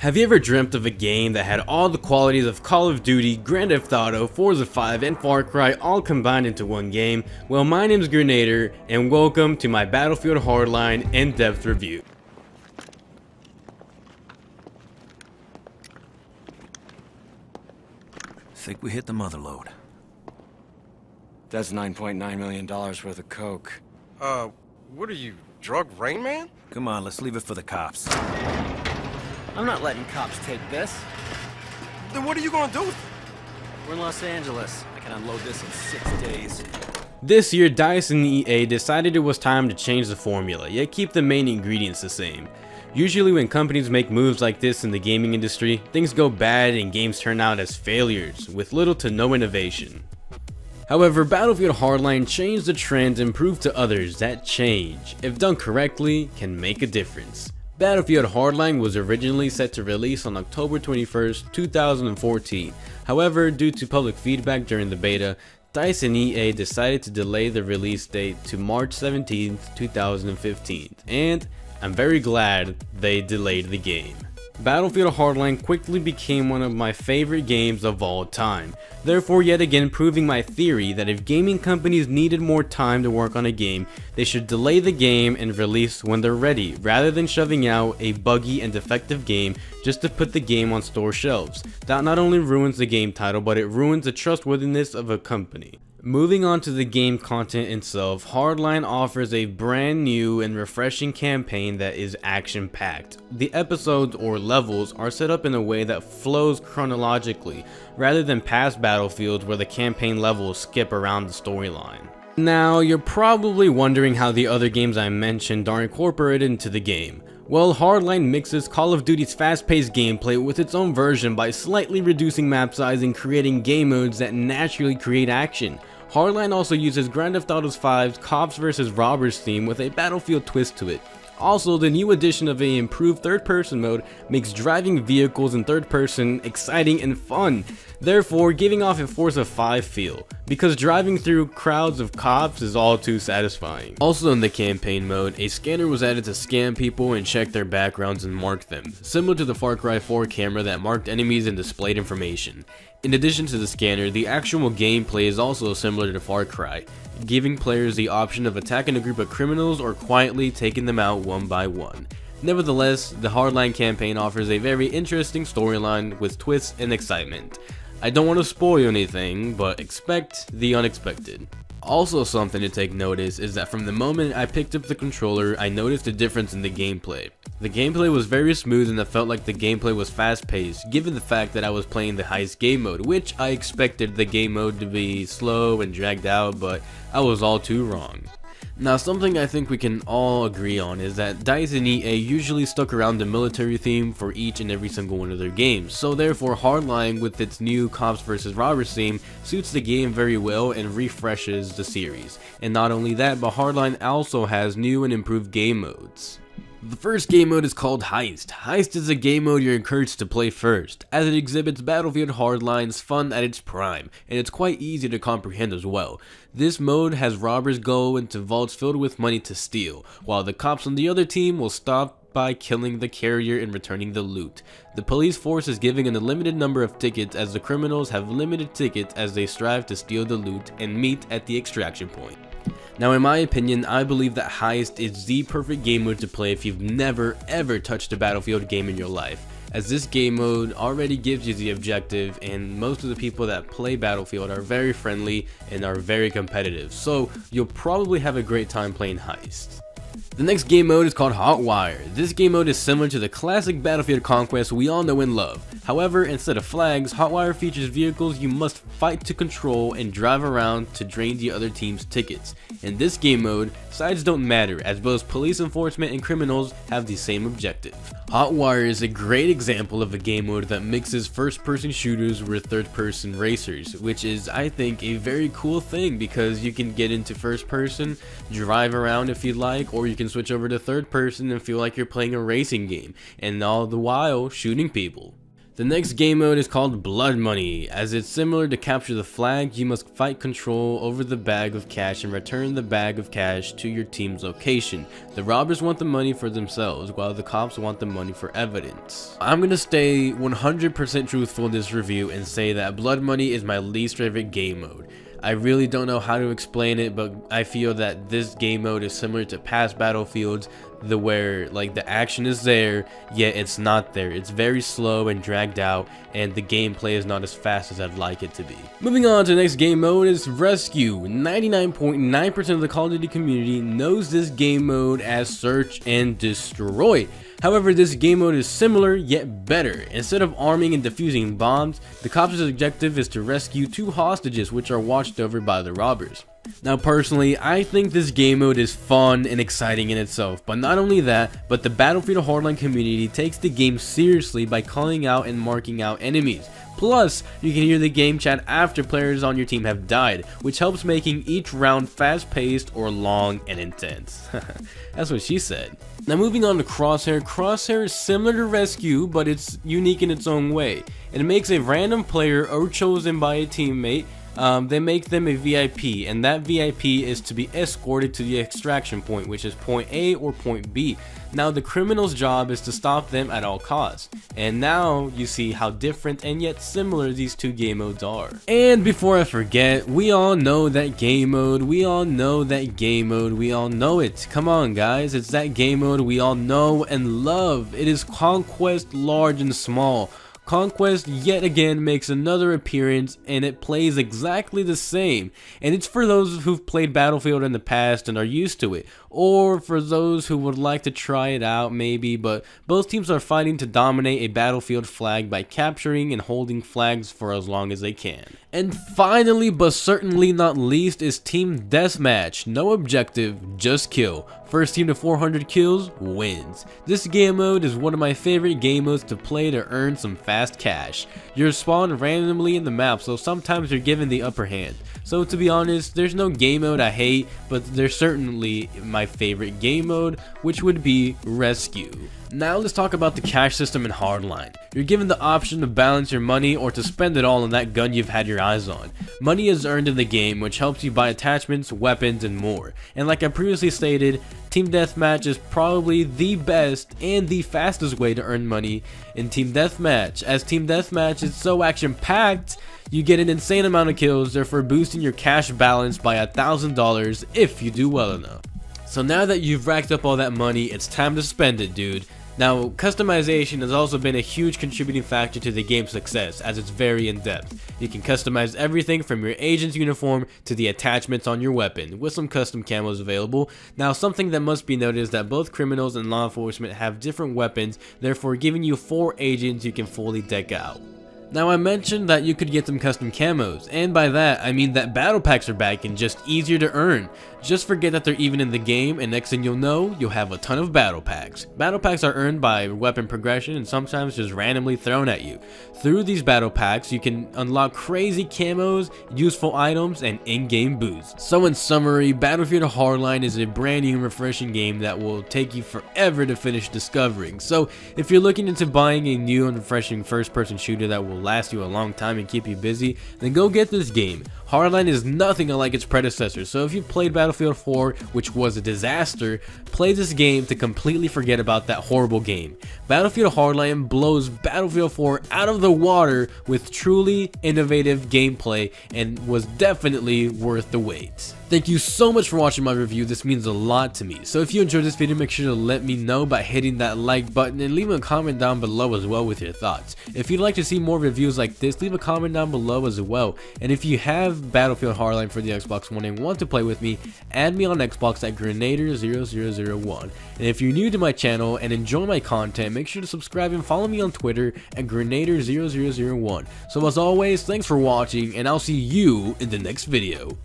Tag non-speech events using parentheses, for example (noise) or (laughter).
Have you ever dreamt of a game that had all the qualities of Call of Duty, Grand Theft Auto, Forza 5, and Far Cry all combined into one game? Well, my name's Grenader, and welcome to my Battlefield Hardline in-depth review. Think we hit the mother load. That's $9.9 million worth of coke. Uh, what are you, drug Rain Man? Come on, let's leave it for the cops. I'm not letting cops take this. Then what are you gonna do with it? We're in Los Angeles. I can unload this in six days. This year, DICE and EA decided it was time to change the formula, yet keep the main ingredients the same. Usually when companies make moves like this in the gaming industry, things go bad and games turn out as failures, with little to no innovation. However, Battlefield Hardline changed the trend and proved to others that change, if done correctly, can make a difference. Battlefield Hardline was originally set to release on October 21st, 2014. However, due to public feedback during the beta, DICE and EA decided to delay the release date to March 17, 2015, and I'm very glad they delayed the game. Battlefield Hardline quickly became one of my favorite games of all time, therefore yet again proving my theory that if gaming companies needed more time to work on a game, they should delay the game and release when they're ready, rather than shoving out a buggy and defective game just to put the game on store shelves. That not only ruins the game title, but it ruins the trustworthiness of a company. Moving on to the game content itself, Hardline offers a brand new and refreshing campaign that is action packed. The episodes or levels are set up in a way that flows chronologically, rather than past battlefields where the campaign levels skip around the storyline. Now, you're probably wondering how the other games I mentioned are incorporated into the game. Well, Hardline mixes Call of Duty's fast-paced gameplay with its own version by slightly reducing map size and creating game modes that naturally create action. Hardline also uses Grand Theft Auto 5's Cops vs Robbers theme with a Battlefield twist to it. Also, the new addition of a improved third-person mode makes driving vehicles in third person exciting and fun, therefore giving off a Forza 5 feel, because driving through crowds of cops is all too satisfying. Also in the campaign mode, a scanner was added to scan people and check their backgrounds and mark them, similar to the Far Cry 4 camera that marked enemies and displayed information. In addition to the scanner, the actual gameplay is also similar to Far Cry, giving players the option of attacking a group of criminals or quietly taking them out one by one. Nevertheless, the Hardline campaign offers a very interesting storyline with twists and excitement. I don't want to spoil anything, but expect the unexpected. Also something to take notice is that from the moment I picked up the controller, I noticed a difference in the gameplay. The gameplay was very smooth and it felt like the gameplay was fast paced, given the fact that I was playing the heist game mode, which I expected the game mode to be slow and dragged out, but I was all too wrong. Now something I think we can all agree on is that DICE and EA usually stuck around the military theme for each and every single one of their games, so therefore Hardline with its new Cops vs Robbers theme suits the game very well and refreshes the series. And not only that, but Hardline also has new and improved game modes. The first game mode is called Heist. Heist is a game mode you're encouraged to play first, as it exhibits Battlefield Hardline's fun at its prime, and it's quite easy to comprehend as well. This mode has robbers go into vaults filled with money to steal, while the cops on the other team will stop by killing the carrier and returning the loot. The police force is giving an unlimited number of tickets as the criminals have limited tickets as they strive to steal the loot and meet at the extraction point. Now in my opinion, I believe that Heist is the perfect game mode to play if you've never ever touched a Battlefield game in your life, as this game mode already gives you the objective and most of the people that play Battlefield are very friendly and are very competitive, so you'll probably have a great time playing Heist. The next game mode is called Hotwire. This game mode is similar to the classic Battlefield Conquest we all know and love. However, instead of flags, Hotwire features vehicles you must fight to control and drive around to drain the other team's tickets. In this game mode, sides don't matter as both police enforcement and criminals have the same objective. Hotwire is a great example of a game mode that mixes first person shooters with third person racers, which is I think a very cool thing because you can get into first person, drive around if you like, or you can switch over to third person and feel like you're playing a racing game, and all the while shooting people. The next game mode is called Blood Money. As it's similar to Capture the Flag, you must fight control over the bag of cash and return the bag of cash to your team's location. The robbers want the money for themselves, while the cops want the money for evidence. I'm gonna stay 100% truthful in this review and say that Blood Money is my least favorite game mode. I really don't know how to explain it, but I feel that this game mode is similar to past Battlefields, the where like the action is there, yet it's not there. It's very slow and dragged out, and the gameplay is not as fast as I'd like it to be. Moving on to the next game mode is Rescue. 99.9% of the Call of Duty community knows this game mode as Search and Destroy. However, this game mode is similar yet better. Instead of arming and defusing bombs, the cops' objective is to rescue two hostages which are watched over by the robbers. Now personally, I think this game mode is fun and exciting in itself, but not only that, but the Battlefield Hardline community takes the game seriously by calling out and marking out enemies. Plus, you can hear the game chat after players on your team have died, which helps making each round fast paced or long and intense. (laughs) That's what she said. Now moving on to Crosshair, Crosshair is similar to Rescue, but it's unique in its own way. It makes a random player or chosen by a teammate um, they make them a VIP, and that VIP is to be escorted to the extraction point, which is point A or point B. Now, the criminal's job is to stop them at all costs. And now you see how different and yet similar these two game modes are. And before I forget, we all know that game mode, we all know that game mode, we all know it. Come on guys, it's that game mode we all know and love. It is Conquest Large and Small. Conquest yet again makes another appearance and it plays exactly the same. And it's for those who've played Battlefield in the past and are used to it, or for those who would like to try it out maybe, but both teams are fighting to dominate a Battlefield flag by capturing and holding flags for as long as they can. And finally, but certainly not least, is Team Deathmatch. No objective, just kill. First team to 400 kills wins. This game mode is one of my favorite game modes to play to earn some fast cash. You're spawned randomly in the map, so sometimes you're given the upper hand. So to be honest, there's no game mode I hate, but there's certainly my favorite game mode, which would be Rescue. Now let's talk about the cash system in Hardline. You're given the option to balance your money or to spend it all on that gun you've had your eyes on. Money is earned in the game which helps you buy attachments, weapons, and more. And like I previously stated, Team Deathmatch is probably the best and the fastest way to earn money in Team Deathmatch. As Team Deathmatch is so action packed, you get an insane amount of kills, therefore boosting your cash balance by a thousand dollars if you do well enough. So now that you've racked up all that money, it's time to spend it, dude. Now, customization has also been a huge contributing factor to the game's success, as it's very in-depth. You can customize everything from your agent's uniform to the attachments on your weapon, with some custom camos available. Now, something that must be noted is that both criminals and law enforcement have different weapons, therefore giving you 4 agents you can fully deck out. Now I mentioned that you could get some custom camos, and by that I mean that battle packs are back and just easier to earn. Just forget that they're even in the game and next thing you'll know, you'll have a ton of battle packs. Battle packs are earned by weapon progression and sometimes just randomly thrown at you. Through these battle packs, you can unlock crazy camos, useful items, and in-game boosts. So in summary, Battlefield Hardline is a brand new refreshing game that will take you forever to finish discovering. So if you're looking into buying a new and refreshing first-person shooter that will last you a long time and keep you busy, then go get this game. Hardline is nothing unlike its predecessor, so if you've played Battlefield 4, which was a disaster, play this game to completely forget about that horrible game. Battlefield Hardline blows Battlefield 4 out of the water with truly innovative gameplay and was definitely worth the wait. Thank you so much for watching my review, this means a lot to me. So if you enjoyed this video, make sure to let me know by hitting that like button and leave a comment down below as well with your thoughts. If you'd like to see more reviews like this, leave a comment down below as well. And if you have Battlefield Hardline for the Xbox One and want to play with me, add me on Xbox at Grenader0001. And if you're new to my channel and enjoy my content, make sure to subscribe and follow me on Twitter at Grenader0001. So as always, thanks for watching and I'll see you in the next video.